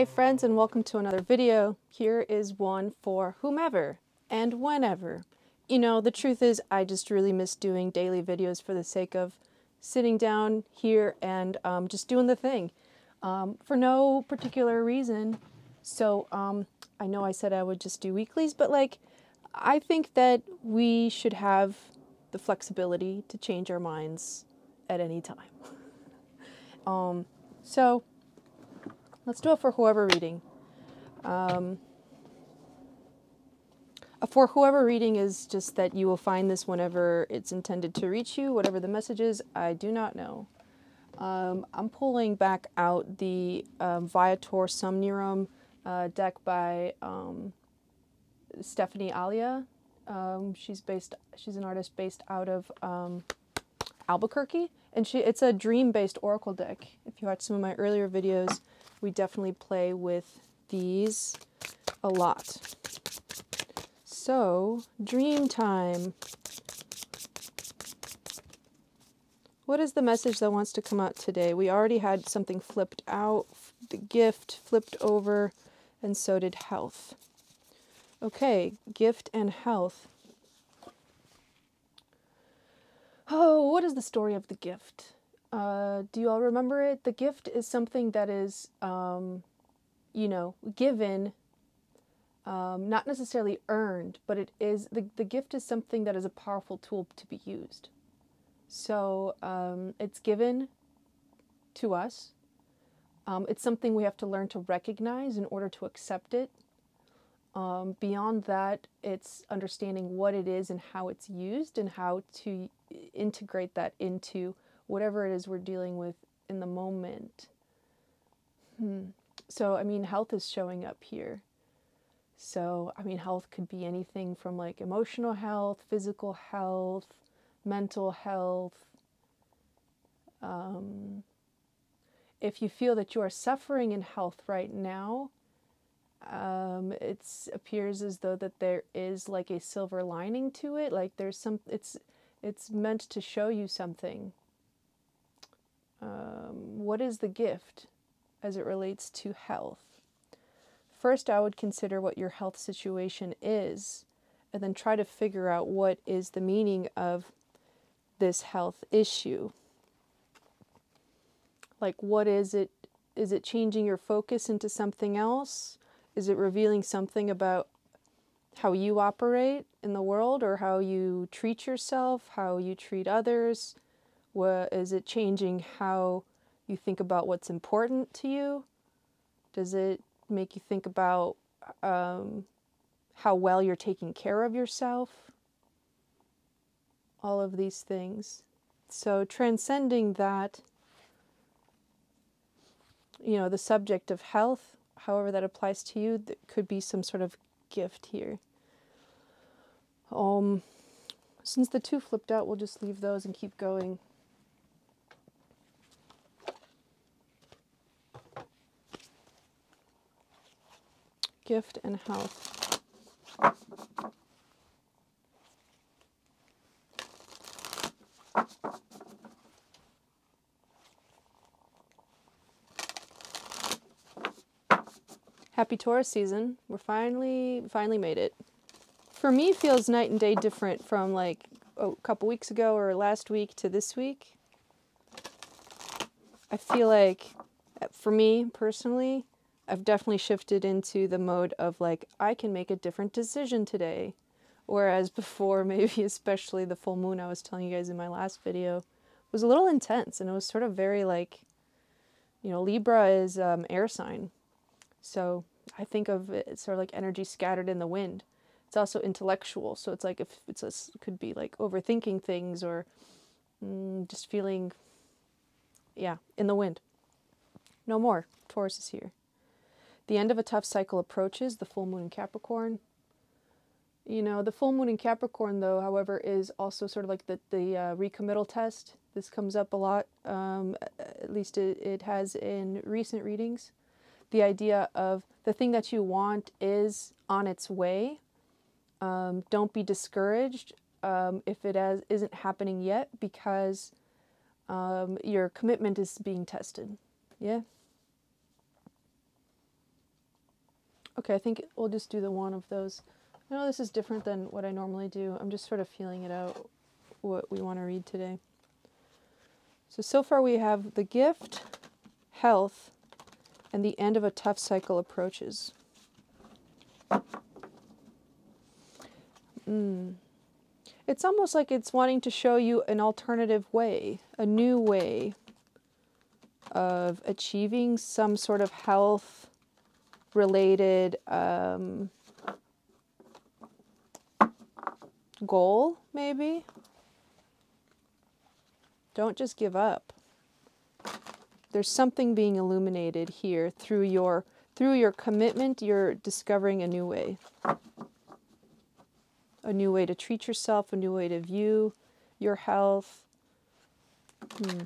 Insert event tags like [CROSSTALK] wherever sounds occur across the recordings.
Hey friends and welcome to another video. Here is one for whomever and whenever. You know, the truth is I just really miss doing daily videos for the sake of sitting down here and um, just doing the thing um, for no particular reason. So um, I know I said I would just do weeklies, but like I think that we should have the flexibility to change our minds at any time. [LAUGHS] um, so let's do it for whoever reading. Um, for whoever reading is just that you will find this whenever it's intended to reach you, whatever the message is, I do not know. Um, I'm pulling back out the um, Viator Somnium uh, deck by um, Stephanie Alia. Um, she's based. She's an artist based out of um, Albuquerque, and she it's a dream-based oracle deck. If you watch some of my earlier videos, we definitely play with these a lot. So, dream time. What is the message that wants to come out today? We already had something flipped out, the gift flipped over, and so did health. Okay, gift and health. Oh, what is the story of the gift? Uh, do you all remember it? The gift is something that is, um, you know, given, um, not necessarily earned, but it is the, the gift is something that is a powerful tool to be used. So um, it's given to us. Um, it's something we have to learn to recognize in order to accept it. Um, beyond that, it's understanding what it is and how it's used and how to integrate that into whatever it is we're dealing with in the moment. Hmm. So, I mean, health is showing up here. So, I mean, health could be anything from like emotional health, physical health, mental health. Um, if you feel that you are suffering in health right now, um, it appears as though that there is like a silver lining to it. Like there's some, it's it's meant to show you something. Um, what is the gift as it relates to health? First, I would consider what your health situation is, and then try to figure out what is the meaning of this health issue. Like, what is it? Is it changing your focus into something else? Is it revealing something about how you operate in the world or how you treat yourself, how you treat others? What, is it changing how you think about what's important to you? Does it make you think about um, how well you're taking care of yourself? all of these things. So, transcending that, you know, the subject of health, however that applies to you, that could be some sort of gift here. Um, since the two flipped out, we'll just leave those and keep going. Gift and health. Happy Taurus season. We're finally finally made it. For me feels night and day different from like a couple weeks ago or last week to this week. I feel like uh, for me personally, I've definitely shifted into the mode of like I can make a different decision today. Whereas before, [LAUGHS] maybe especially the full moon I was telling you guys in my last video, was a little intense and it was sort of very like, you know, Libra is um, air sign. So I think of it sort of like energy scattered in the wind. It's also intellectual, so it's like if it's a, could be like overthinking things or mm, just feeling, yeah, in the wind. No more. Taurus is here. The end of a tough cycle approaches. The full moon in Capricorn. You know, the full moon in Capricorn, though, however, is also sort of like the the uh, recommittal test. This comes up a lot. Um, at least it, it has in recent readings the idea of the thing that you want is on its way. Um, don't be discouraged um, if it has, isn't happening yet because um, your commitment is being tested. Yeah. Okay, I think we'll just do the one of those. I know this is different than what I normally do. I'm just sort of feeling it out what we want to read today. So, so far we have the gift, health, and the end of a tough cycle approaches. Mm. It's almost like it's wanting to show you an alternative way, a new way of achieving some sort of health related um, goal, maybe. Don't just give up. There's something being illuminated here through your through your commitment, you're discovering a new way. A new way to treat yourself, a new way to view your health. Hmm.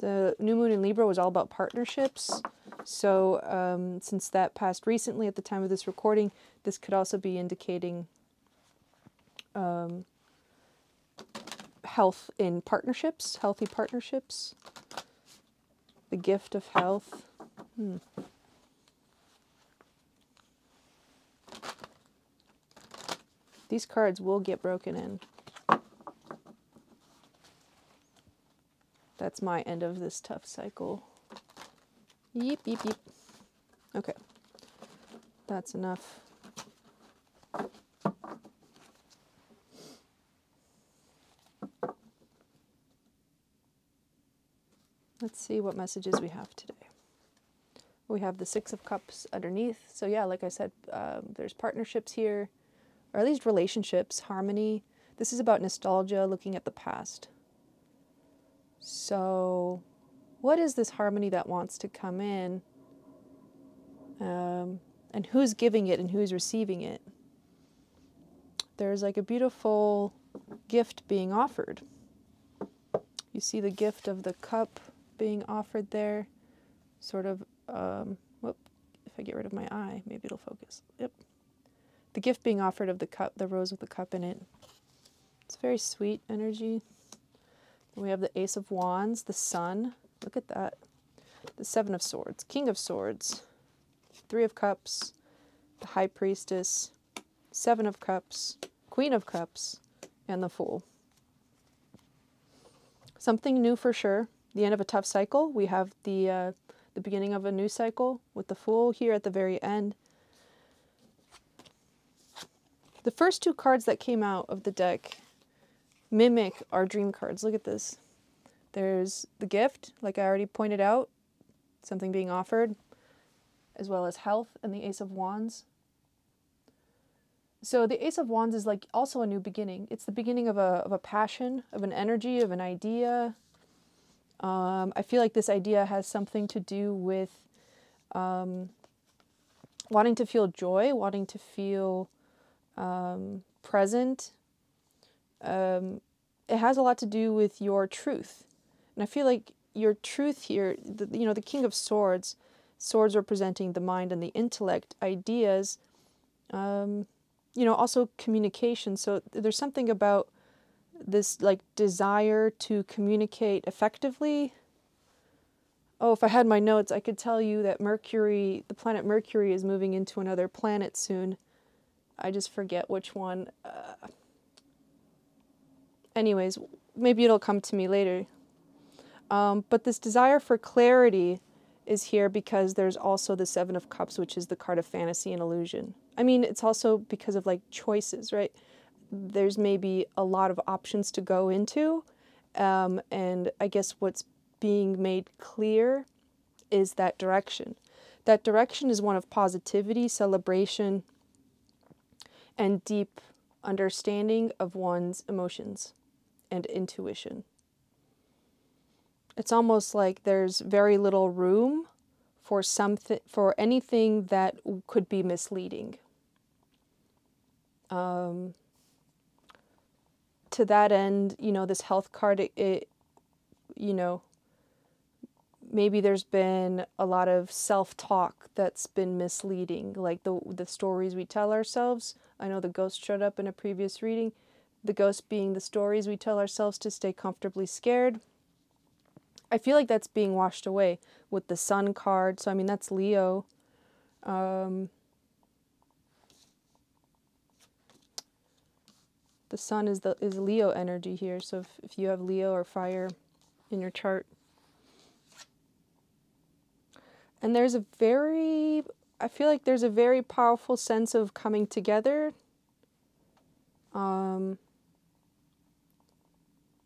The new moon in Libra was all about partnerships. So, um, since that passed recently at the time of this recording, this could also be indicating um, health in partnerships, healthy partnerships, the gift of health. Hmm. These cards will get broken in. That's my end of this tough cycle. Yeep, yeep, yeep. Okay. That's enough. Let's see what messages we have today. We have the Six of Cups underneath. So, yeah, like I said, um, there's partnerships here, or at least relationships, harmony. This is about nostalgia, looking at the past. So, what is this harmony that wants to come in? Um, and who's giving it and who's receiving it? There's like a beautiful gift being offered. You see the gift of the cup being offered there. Sort of, um, whoop, if I get rid of my eye, maybe it'll focus. Yep. The gift being offered of the cup, the rose with the cup in it. It's very sweet energy. We have the Ace of Wands, the Sun. Look at that. The Seven of Swords, King of Swords, Three of Cups, the High Priestess, Seven of Cups, Queen of Cups, and the Fool. Something new for sure. The end of a tough cycle. We have the uh, the beginning of a new cycle with the Fool here at the very end. The first two cards that came out of the deck mimic our dream cards. Look at this. There's the gift, like I already pointed out, something being offered, as well as health and the Ace of Wands. So the Ace of Wands is like also a new beginning. It's the beginning of a, of a passion, of an energy, of an idea. Um, I feel like this idea has something to do with um, wanting to feel joy, wanting to feel um, present, um, it has a lot to do with your truth. And I feel like your truth here, the, you know, the King of Swords, swords representing the mind and the intellect, ideas, um, you know, also communication. So there's something about this like desire to communicate effectively. Oh, if I had my notes, I could tell you that Mercury, the planet Mercury, is moving into another planet soon. I just forget which one. Uh, anyways, maybe it'll come to me later. Um, but this desire for clarity is here because there's also the Seven of Cups, which is the card of fantasy and illusion. I mean, it's also because of like choices, right? There's maybe a lot of options to go into. Um, and I guess what's being made clear is that direction. That direction is one of positivity, celebration, and deep understanding of one's emotions and intuition. It's almost like there's very little room for something for anything that could be misleading. Um, to that end, you know, this health card, it, it, you know, maybe there's been a lot of self-talk that's been misleading, like the the stories we tell ourselves. I know the ghost showed up in a previous reading the ghost being the stories we tell ourselves to stay comfortably scared. I feel like that's being washed away with the Sun card. So I mean that's Leo. Um, the Sun is the is Leo energy here. So if, if you have Leo or fire in your chart. And there's a very I feel like there's a very powerful sense of coming together. Um,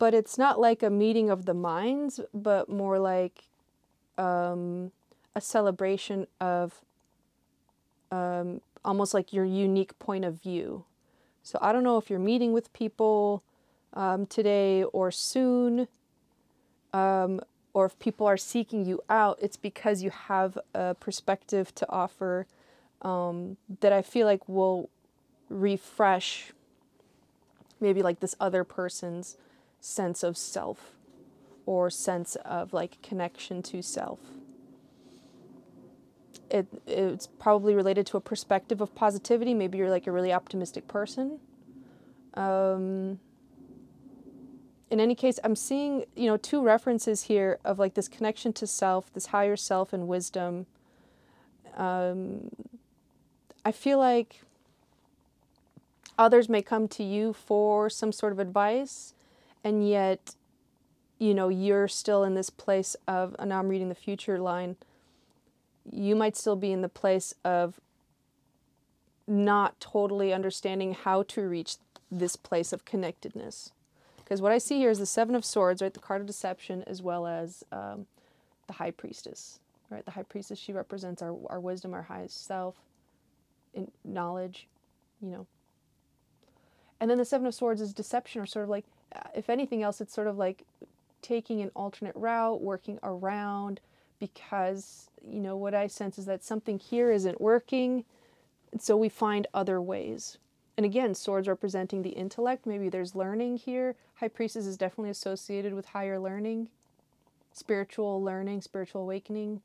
but it's not like a meeting of the minds, but more like um, a celebration of um, almost like your unique point of view. So I don't know if you're meeting with people um, today or soon, um, or if people are seeking you out, it's because you have a perspective to offer um, that I feel like will refresh maybe like this other person's sense of self or sense of like connection to self. It, it's probably related to a perspective of positivity. Maybe you're like a really optimistic person. Um, in any case, I'm seeing, you know, two references here of like this connection to self, this higher self and wisdom. Um, I feel like others may come to you for some sort of advice, and yet, you know, you're still in this place of, and now I'm reading the future line, you might still be in the place of not totally understanding how to reach this place of connectedness. Because what I see here is the Seven of Swords, right? The card of deception, as well as um, the High Priestess, right? The High Priestess, she represents our, our wisdom, our highest self, in knowledge, you know. And then the Seven of Swords is deception, or sort of like, if anything else, it's sort of like taking an alternate route, working around, because, you know, what I sense is that something here isn't working. So we find other ways, and again, swords representing the intellect. Maybe there's learning here. High Priestess is definitely associated with higher learning, spiritual learning, spiritual awakening.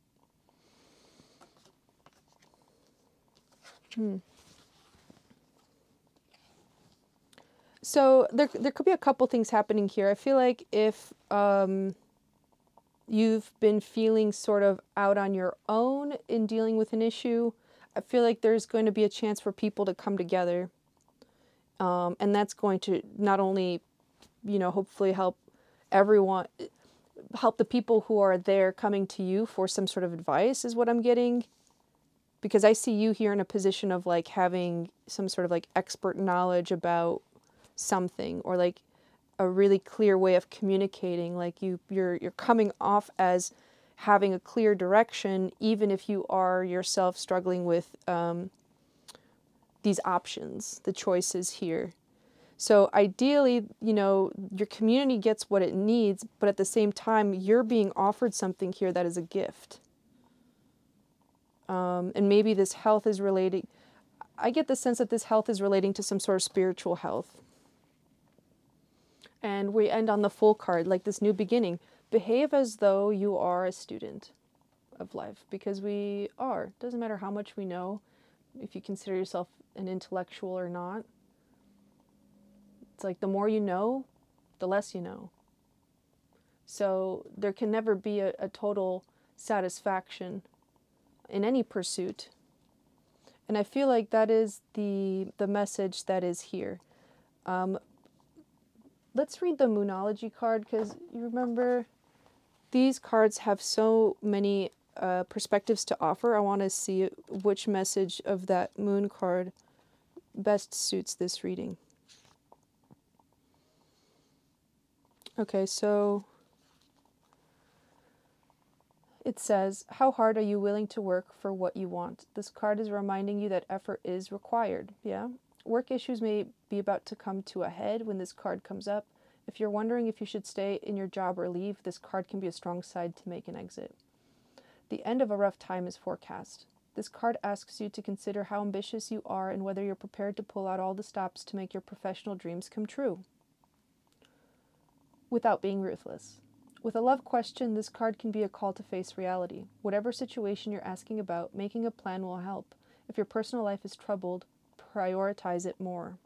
Hmm. So there, there could be a couple things happening here. I feel like if um, you've been feeling sort of out on your own in dealing with an issue, I feel like there's going to be a chance for people to come together um, and that's going to not only, you know, hopefully help everyone, help the people who are there coming to you for some sort of advice, is what I'm getting. Because I see you here in a position of like having some sort of like expert knowledge about something or like a really clear way of communicating. Like you, you're, you're coming off as having a clear direction, even if you are yourself struggling with um, these options, the choices here. So ideally, you know, your community gets what it needs, but at the same time, you're being offered something here that is a gift. Um, and maybe this health is relating. I get the sense that this health is relating to some sort of spiritual health. And we end on the Fool card, like this new beginning. Behave as though you are a student of life, because we are. Doesn't matter how much we know, if you consider yourself an intellectual or not. It's like the more you know, the less you know. So there can never be a, a total satisfaction in any pursuit. And I feel like that is the the message that is here. Um, let's read the Moonology card because you remember these cards have so many uh, perspectives to offer. I want to see which message of that moon card best suits this reading. Okay, so it says, How hard are you willing to work for what you want? This card is reminding you that effort is required. Yeah? Work issues may be about to come to a head when this card comes up. If you're wondering if you should stay in your job or leave, this card can be a strong side to make an exit. The end of a rough time is forecast. This card asks you to consider how ambitious you are and whether you're prepared to pull out all the stops to make your professional dreams come true. Without being ruthless. With a love question, this card can be a call to face reality. Whatever situation you're asking about, making a plan will help. If your personal life is troubled, prioritize it more.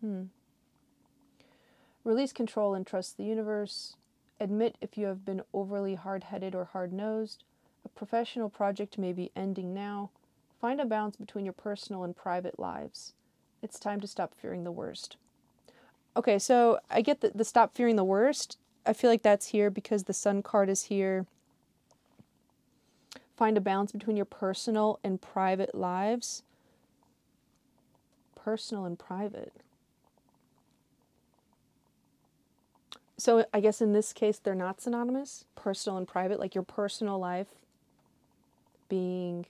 Hmm. Release control and trust the universe. Admit if you have been overly hard headed or hard nosed. A professional project may be ending now. Find a balance between your personal and private lives. It's time to stop fearing the worst. Okay, so I get the, the stop fearing the worst. I feel like that's here because the sun card is here. Find a balance between your personal and private lives. Personal and private. So I guess in this case, they're not synonymous. Personal and private, like your personal life being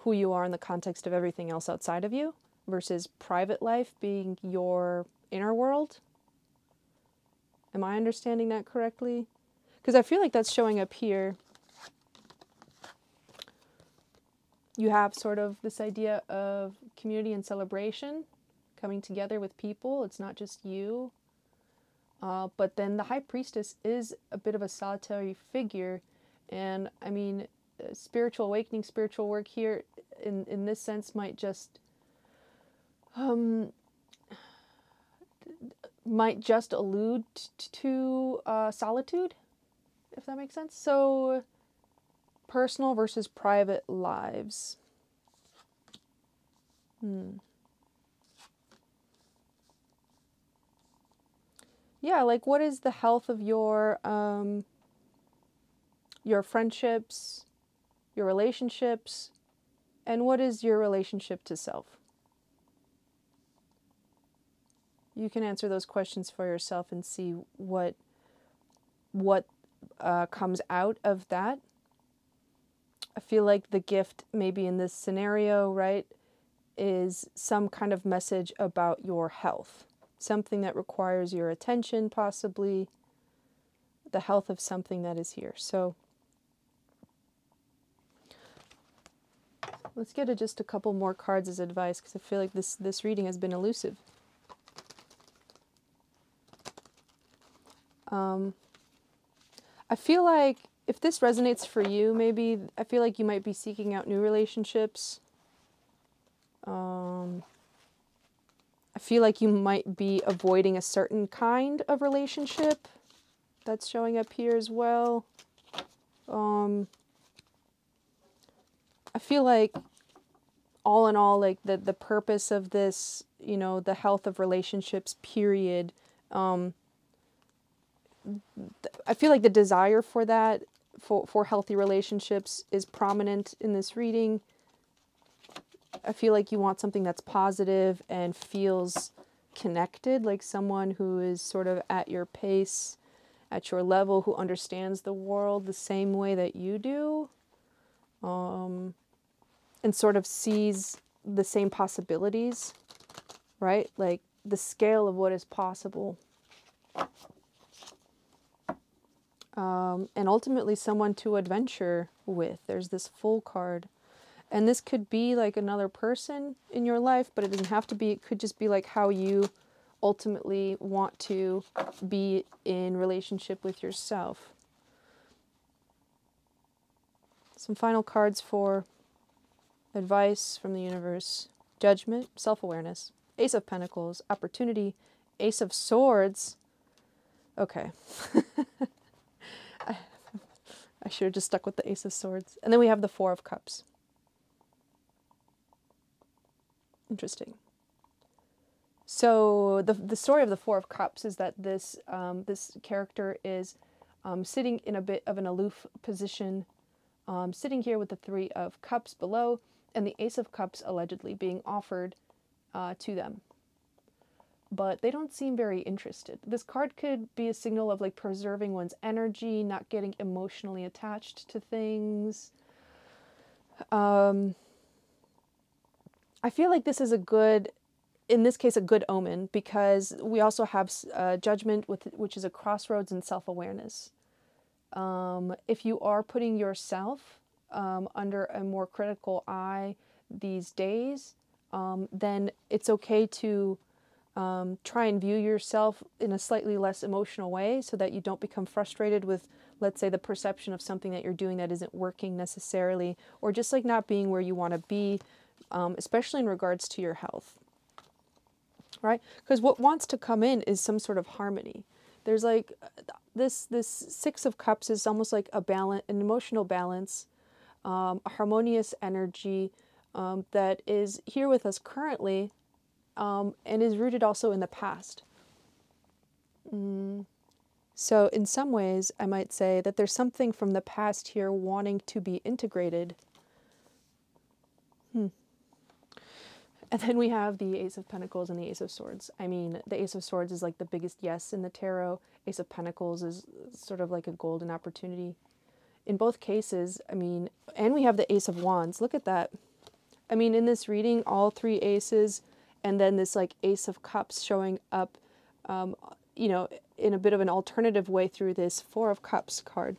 who you are in the context of everything else outside of you, versus private life being your inner world. Am I understanding that correctly? Because I feel like that's showing up here. You have sort of this idea of community and celebration coming together with people. It's not just you. Uh, but then the high priestess is a bit of a solitary figure. And I mean, uh, spiritual awakening, spiritual work here in, in this sense might just um, might just allude to uh, solitude, if that makes sense. So, personal versus private lives. Hmm. Yeah, like what is the health of your um, your friendships, your relationships, and what is your relationship to self? you can answer those questions for yourself and see what what uh, comes out of that. I feel like the gift, maybe in this scenario, right, is some kind of message about your health, something that requires your attention, possibly the health of something that is here. So let's get a, just a couple more cards as advice because I feel like this this reading has been elusive. Um, I feel like if this resonates for you, maybe I feel like you might be seeking out new relationships. Um, I feel like you might be avoiding a certain kind of relationship that's showing up here as well. Um, I feel like all in all, like the, the purpose of this, you know, the health of relationships, period, um, I feel like the desire for that, for, for healthy relationships, is prominent in this reading. I feel like you want something that's positive and feels connected, like someone who is sort of at your pace, at your level, who understands the world the same way that you do, um, and sort of sees the same possibilities, right? Like the scale of what is possible um, and ultimately someone to adventure with. There's this Fool card. And this could be like another person in your life, but it doesn't have to be. It could just be like how you ultimately want to be in relationship with yourself. Some final cards for advice from the universe judgment, self awareness, Ace of Pentacles, opportunity, Ace of Swords. Okay. [LAUGHS] I should have just stuck with the Ace of Swords. And then we have the Four of Cups. Interesting. So the the story of the Four of Cups is that this um, this character is um, sitting in a bit of an aloof position, um, sitting here with the Three of Cups below, and the Ace of Cups allegedly being offered uh, to them but they don't seem very interested. This card could be a signal of like preserving one's energy, not getting emotionally attached to things. Um, I feel like this is a good, in this case, a good omen because we also have uh, judgment, with which is a crossroads and self awareness. Um, if you are putting yourself um, under a more critical eye these days, um, then it's okay to um, try and view yourself in a slightly less emotional way so that you don't become frustrated with, let's say, the perception of something that you're doing that isn't working necessarily, or just like not being where you want to be, um, especially in regards to your health. Right? Because what wants to come in is some sort of harmony. There's like this this six of cups is almost like a balance, an emotional balance, um, a harmonious energy um, that is here with us currently, um, and is rooted also in the past. Mm. So, in some ways, I might say that there's something from the past here wanting to be integrated. Hmm. [LAUGHS] And then we have the Ace of Pentacles and the Ace of Swords. I mean, the Ace of Swords is like the biggest yes in the tarot. Ace of Pentacles is sort of like a golden opportunity. In both cases, I mean, and we have the Ace of Wands. Look at that. I mean, in this reading, all three aces and then this like Ace of Cups showing up, um, you know, in a bit of an alternative way through this Four of Cups card.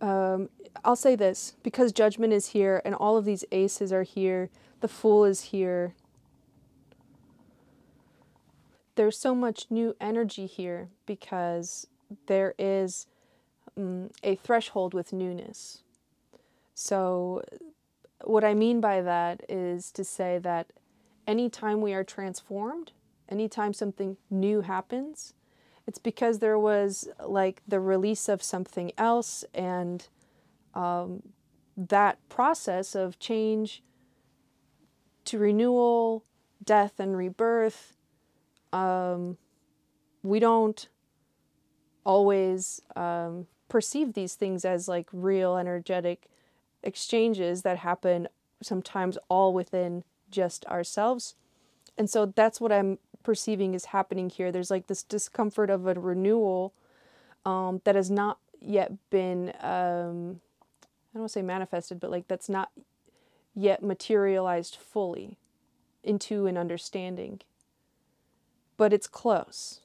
um, I'll say this because judgment is here and all of these aces are here, the fool is here. There's so much new energy here because there is um, a threshold with newness. So, what I mean by that is to say that anytime we are transformed, anytime something new happens, it's because there was like the release of something else, and um, that process of change to renewal, death, and rebirth. Um, we don't always um, perceive these things as like real energetic exchanges that happen sometimes all within just ourselves. And so that's what I'm perceiving is happening here. There's like this discomfort of a renewal um, that has not yet been, um, I don't want to say manifested, but like that's not yet materialized fully into an understanding. But it's close.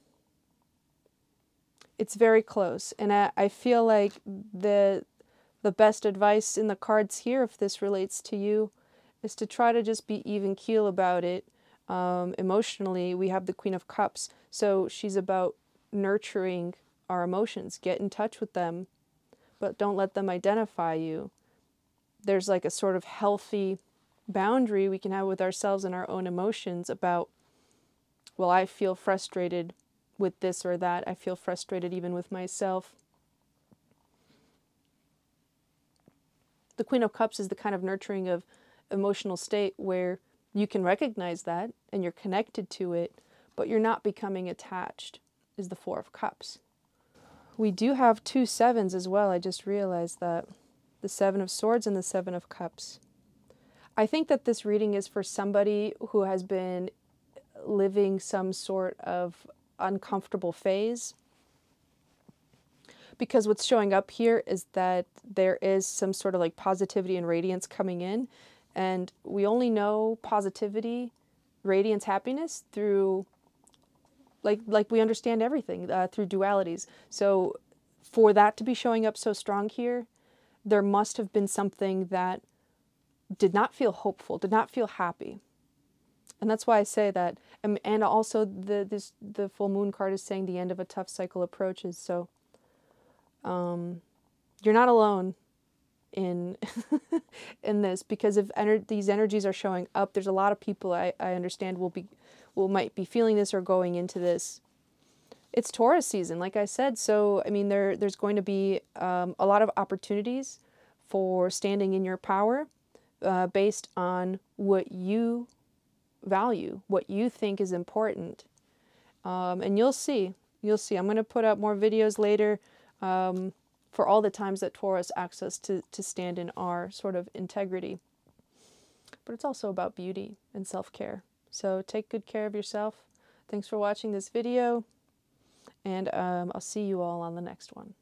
It's very close. And I, I feel like the the best advice in the cards here, if this relates to you, is to try to just be even keel about it um, emotionally, we have the Queen of Cups. So she's about nurturing our emotions. Get in touch with them, but don't let them identify you. There's like a sort of healthy boundary we can have with ourselves and our own emotions about, well, I feel frustrated with this or that. I feel frustrated even with myself. The Queen of Cups is the kind of nurturing of emotional state where you can recognize that and you're connected to it, but you're not becoming attached, is the Four of Cups. We do have two sevens as well. I just realized that the Seven of Swords and the Seven of Cups. I think that this reading is for somebody who has been living some sort of uncomfortable phase. Because what's showing up here is that there is some sort of like positivity and radiance coming in, and we only know positivity, radiance, happiness through like like we understand everything uh, through dualities. So for that to be showing up so strong here, there must have been something that did not feel hopeful, did not feel happy. And that's why I say that. And, and also the this the full moon card is saying the end of a tough cycle approaches. So um, you're not alone in [LAUGHS] in this because if ener- these energies are showing up there's a lot of people I, I understand will be will might be feeling this or going into this it's taurus season like i said so i mean there there's going to be um, a lot of opportunities for standing in your power uh, based on what you value what you think is important um, and you'll see you'll see i'm going to put up more videos later um, for all the times that Taurus asks us to, to stand in our sort of integrity. But it's also about beauty and self care. So take good care of yourself. Thanks for watching this video, and um, I'll see you all on the next one.